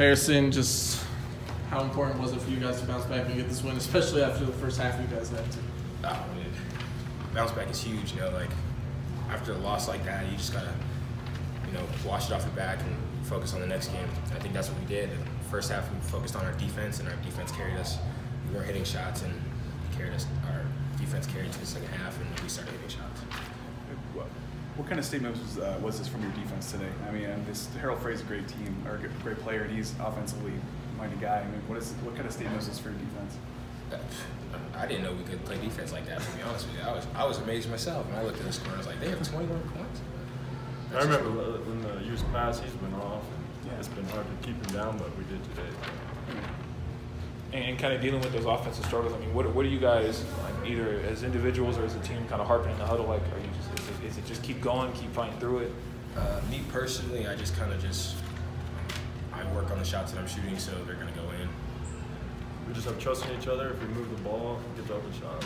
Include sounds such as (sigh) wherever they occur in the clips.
Harrison, just how important was it for you guys to bounce back and get this win, especially after the first half you guys had to? Oh, man. Bounce back is huge, you know, like after a loss like that, you just gotta, you know, wash it off your back and focus on the next game. I think that's what we did. The first half, we focused on our defense, and our defense carried us. We weren't hitting shots, and carried us. Our defense carried to the second half, and we started hitting shots. What, what kind of statement was, uh, was this from your defense today? I mean, um, this Harald Frey's a great team or a great player, and he's offensively minded guy. I mean, what is what kind of statement was this for your defense? I didn't know we could play defense like that. To be honest with you, I was I was amazed myself when I looked at the score. I was like, they have 21 points. I remember when the years past, he's been off, and yeah. it's been hard to keep him down, but we did today. And, and kind of dealing with those offensive struggles. I mean, what, what are you guys like, either as individuals or as a team kind of harping in the huddle? Like, are you just is it just keep going, keep fighting through it? Uh, me personally, I just kind of just I work on the shots that I'm shooting, so they're gonna go in we just have trust in each other. If we move the ball, get the open shot.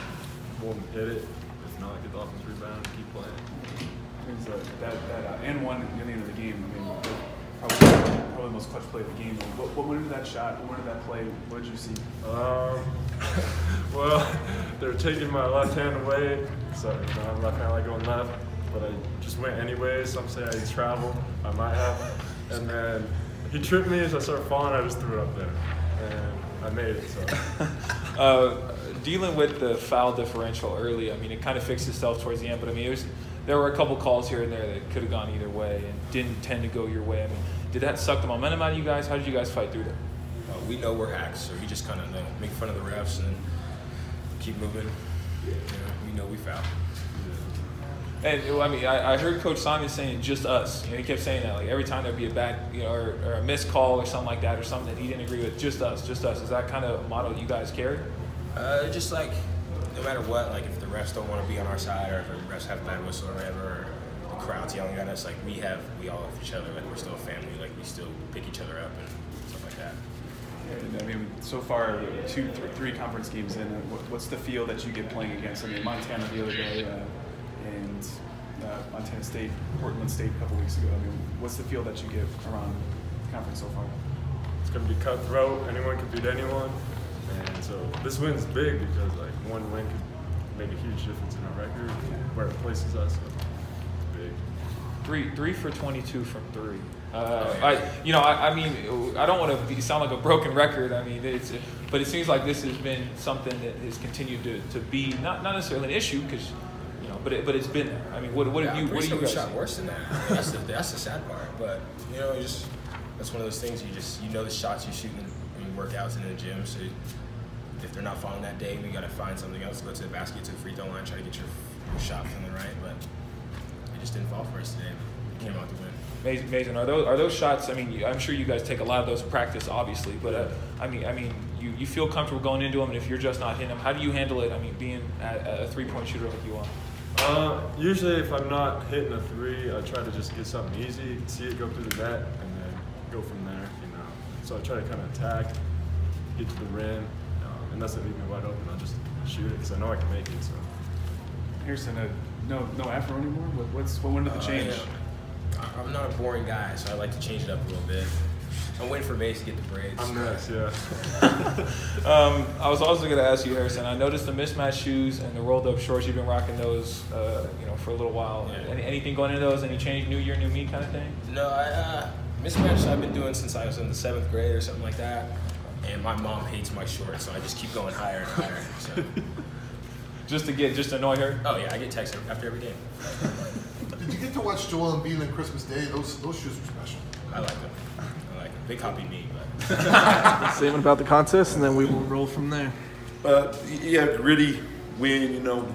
We'll hit it. If not, get the offense rebound, keep playing. So that that uh, and one near the end of the game. I mean, probably, probably the most clutch play of the game. What, what went into that shot? What went into that play? What did you see? Um, (laughs) well, they were taking my left hand away, so you know, I'm left hand like going left, but I just went anyway. Some say I traveled. I might have, and then he tripped me as I started falling. I just threw it up there, and I made it. So. (laughs) uh, dealing with the foul differential early, I mean, it kind of fixed itself towards the end. But I mean, it was there were a couple calls here and there that could have gone either way and didn't tend to go your way. I mean, did that suck the momentum out of you guys? How did you guys fight through that? Uh, we know we're hacks, so we just kind of you know, make fun of the refs and keep moving. You know, we know we foul. And I mean, I, I, heard Coach Simon saying just us. You know, he kept saying that like every time there'd be a bad, you know, or, or, a missed call or something like that, or something that he didn't agree with. Just us, just us. Is that kind of model you guys carry? Uh, just like no matter what, like if the refs don't want to be on our side, or if the refs have a bad whistle or whatever, or the crowd's yelling at us, like we have, we all have each other. Like we're still a family. Like we still pick each other up and stuff like that. I mean, so far, two, three conference games in. What's the feel that you get playing against? I mean, Montana the other day. Uh, and uh, Montana State, Portland State a couple weeks ago. I mean, what's the feel that you get around the conference so far? It's going to be cutthroat. Anyone can beat anyone. And so this win's big because like one win could make a huge difference in our record, where it places us. So big. Three, three for 22 from three. Uh, I, you know, I, I, mean, I don't want to sound like a broken record. I mean, it's, but it seems like this has been something that has continued to, to be not, not necessarily an issue because but it, but it's been there. I mean, what what yeah, have you? What do you guys? shot worse than that. that's the that's the sad part. But you know, just that's one of those things. You just you know the shots you shoot in, in workouts in the gym. So if they're not falling that day, we got to find something else. Go to the basket, to the free throw line, try to get your, your shot feeling right. But it just didn't fall for us today. We came out to win. Amazing, amazing. Are those are those shots? I mean, I'm sure you guys take a lot of those practice, obviously. But uh, I mean, I mean, you, you feel comfortable going into them, and if you're just not hitting them, how do you handle it? I mean, being a, a three point shooter like you are. Uh, usually, if I'm not hitting a three, I try to just get something easy, see it go through the net, and then go from there. You know, so I try to kind of attack, get to the rim, um, and that's it leave me wide open. I'll just shoot it because I know I can make it. So. Harrison, uh, no, no afro anymore. What, what's what? When did the uh, change? Yeah. I'm not a boring guy, so I like to change it up a little bit. I'm waiting for Mace to get the braids. I'm nice, yeah. (laughs) um, I was also going to ask you, Harrison. I noticed the mismatched shoes and the rolled up shorts. You've been rocking those, uh, you know, for a little while. Yeah. Any, anything going into those? Any change? New year, new me kind of thing? No, I uh, mismatched. I've been doing since I was in the seventh grade or something like that. And my mom hates my shorts, so I just keep going higher and higher. So. (laughs) just to get, just to annoy her. Oh yeah, I get texted after every game. (laughs) Did you get to watch Joel Embiid on Christmas Day? Those those shoes were special. I like them. They copied me, but. (laughs) Statement about the contest, and then we will roll from there. Uh, yeah, gritty win. You know,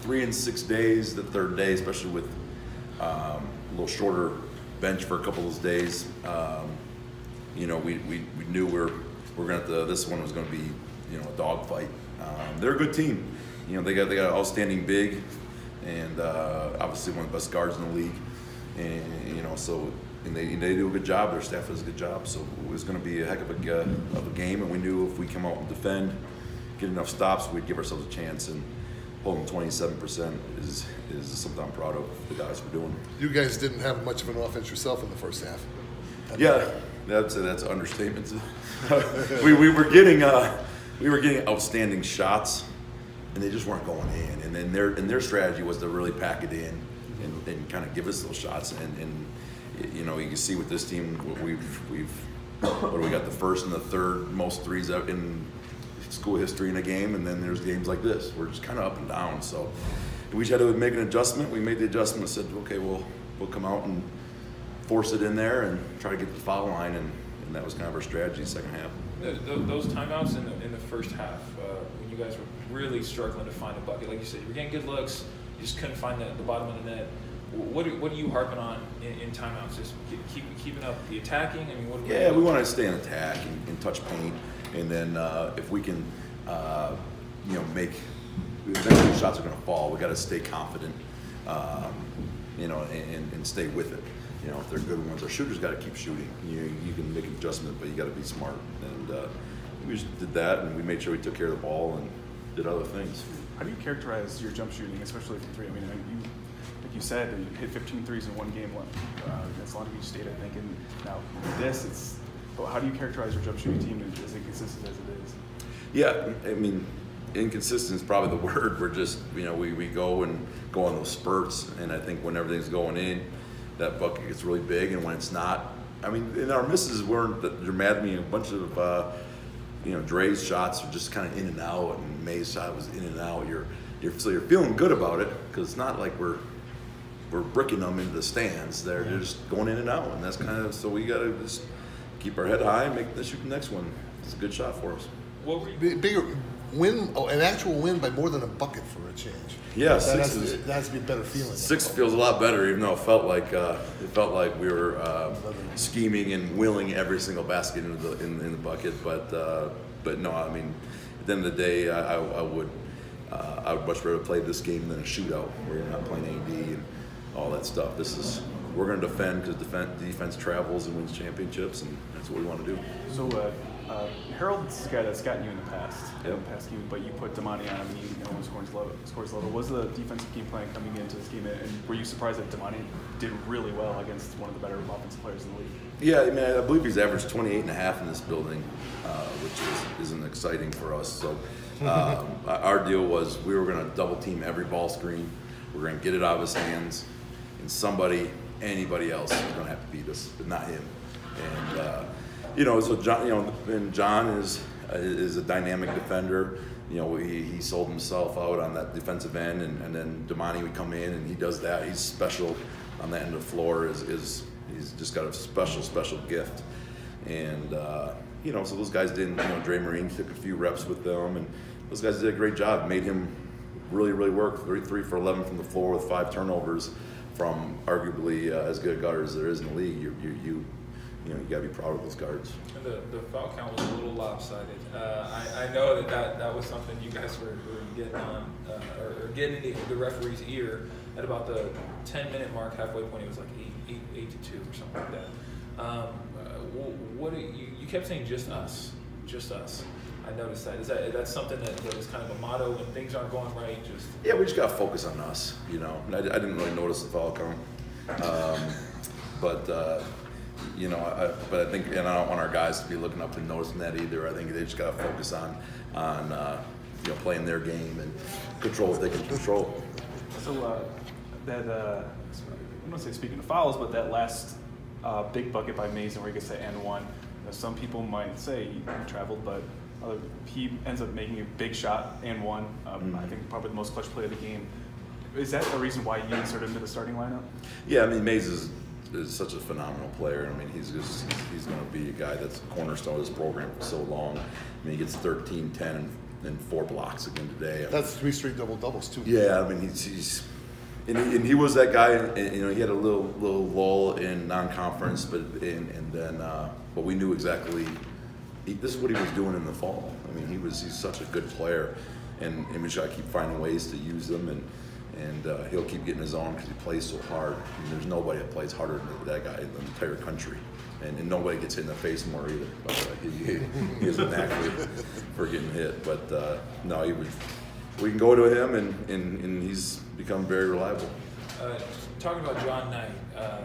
three and six days. The third day, especially with um, a little shorter bench for a couple of those days. Um, you know, we, we, we knew we are we're gonna to, this one was gonna be you know a dogfight. Um, they're a good team. You know, they got they got outstanding big, and uh, obviously one of the best guards in the league. And you know, so and they, and they do a good job. Their staff does a good job. So it was going to be a heck of a, uh, of a game, and we knew if we come out and defend, get enough stops, we'd give ourselves a chance. And holding 27% is is something I'm proud of. The guys were doing. You guys didn't have much of an offense yourself in the first half. Yeah, That's that's an understatement. (laughs) we, we were getting uh, we were getting outstanding shots, and they just weren't going in. And then their and their strategy was to really pack it in and, and kind of give us those shots. And, and you know you can see with this team we've we've what do we got the first and the third most threes out in school history in a game, and then there's games like this. We're just kind of up and down. So we just had to make an adjustment. We made the adjustment and said, okay, we'll we'll come out and force it in there and try to get the foul line, and, and that was kind of our strategy second half. Th- th- Those timeouts in the, in the first half, uh, when you guys were really struggling to find a bucket, like you said, you were getting good looks, you just couldn't find the, the bottom of the net. Wh- What are, what are you harping on in, in timeouts? Just keep, keep keeping up the attacking. I mean, what? Yeah, we want to stay in attack and, and touch paint, and then uh, if we can, uh, you know, make eventually shots are going to fall. We got to stay confident, um, you know, and, and, and stay with it. You know, if they're good ones, our shooters got to keep shooting. You you can make an adjustment, but you got to be smart. And uh, we just did that, and we made sure we took care of the ball and did other things. How do you characterize your jump shooting, especially from three? I mean, you, like you said, you hit 15 threes in one game uh, against Long Beach State, I think. And now this, it's. How do you characterize your jump shooting team as inconsistent as it is? Yeah, I mean, inconsistent is probably the (laughs) word. We're just, you know, we, we go and go on those spurts, and I think when everything's going in, that bucket gets really big, and when it's not, I mean, and our misses weren't that dramatic. I mean, a bunch of, uh, you know, Dre's shots were just kind of in and out, and May's shot was in and out. You're, you're so you're feeling good about it because it's not like we're we're bricking them into the stands. They're, they're just going in and out, and that's kind of so we got to just keep our head high and make the shoot the next one. It's a good shot for us. What were you, Bi- Bigger win, oh, an actual win by more than a bucket for a change. Yeah, that six has, is- that has to be a better feeling. Six feels a lot better, even though it felt like uh, it felt like we were uh, scheming and willing every single basket into the in, in the bucket. But uh, but no, I mean, at the end of the day, I, I, I would uh, I would much rather play this game than a shootout where you're not playing AD and all that stuff. This is we're going to defend because defense, defense travels and wins championships, and that's what we want to do. So, uh, uh, Harald's a guy that's gotten you in the past, in the past game, but you put Damani on him and he you know, scores level. Scores level. Was the defensive game plan coming into this game, and were you surprised that Damani did really well against one of the better offensive players in the league? Yeah, I mean, I believe he's averaged 28 and a half in this building, uh, which is, isn't exciting for us. So (laughs) um, our deal was we were going to double team every ball screen. We're going to get it out of his hands, and somebody, anybody else, is going to have to beat us, but not him. And uh, you know, so John, you know, and John is is a dynamic defender. You know, he, he sold himself out on that defensive end, and, and then Damani would come in and he does that. He's special on that end of the floor. Is is he's just got a special special gift, and uh, you know, so those guys didn't. You know, Dre Marin took a few reps with them, and those guys did a great job. Made him really really work. Three three for eleven from the floor with five turnovers from arguably uh, as good a guard as there is in the league. You you you you know you got to be proud of those guards. And the, the foul count was a little lopsided. Uh, I, I know that, that that was something you guys were, were getting on, uh, or, or getting in the, the referee's ear at about the 10 minute mark, halfway point. It was like 8, 8, 8 to 2 or something like that. Um, uh, what you, you kept saying just us, just us. I noticed that. Is that that's something that, that is kind of a motto when things aren't going right? Just Yeah, we just got to focus on us, you know. I, I didn't really notice the foul count, um, but uh, you know, I, but I think, and I don't want our guys to be looking up and noticing that either. I think they just got to focus on on uh, you know playing their game and control what they can control. So uh, that uh, I'm gonna say speaking of fouls, but that last uh, big bucket by Maizen where he gets to end one. You know, some people might say he traveled, but other, he ends up making a big shot and one. Um, I think probably the most clutch play of the game. Is that the reason why you inserted him into the starting lineup? Yeah, I mean Mays is, is such a phenomenal player. I mean he's just he's going to be a guy that's a cornerstone of this program for so long. I mean he gets 13, 10, and, and four blocks again today. That's three straight double doubles too. Yeah, I mean he's, he's and, he, and he was that guy. And, you know, he had a little little lull in non-conference, but and, and then uh, but we knew exactly he, this is what he was doing in the fall. I mean, he was he's such a good player, and, got to keep finding ways to use them, and and uh, he'll keep getting his own because he plays so hard. I mean, there's nobody that plays harder than that guy in the entire country. And, and nobody gets hit in the face more either. But, uh, he, he, has a knack for, getting hit. But uh, no, he was. We can go to him, and, and, and he's become very reliable. Uh, talking about John Knight, uh,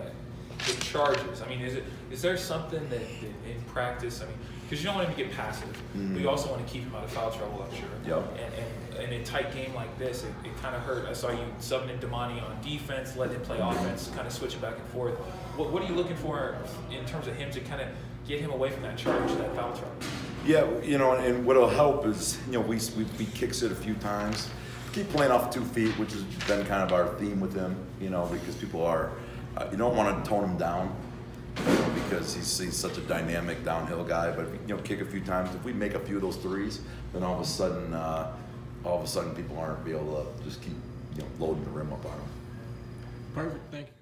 the charges. I mean, is it is there something that in practice? I mean, because you don't want him to get passive, but you also want to keep him out of foul trouble. I'm sure. Mm-hmm. Yep. And, and, and in a tight game like this, it, it kind of hurt. I saw you subbing in Damani on defense, letting him play offense, kind of switching back and forth. What, what are you looking for in terms of him to kind of get him away from that charge, that foul trouble? Yeah, you know, and what'll help is, you know, we, we, we kicks it a few times. Keep playing off two feet, which has been kind of our theme with him, you know, because people are, uh, you don't want to tone him down, because he's, he's such a dynamic downhill guy. But, you know, kick a few times. If we make a few of those threes, then all of a sudden, uh, all of a sudden people aren't be able to just keep, you know, loading the rim up on him. Perfect. Thank you.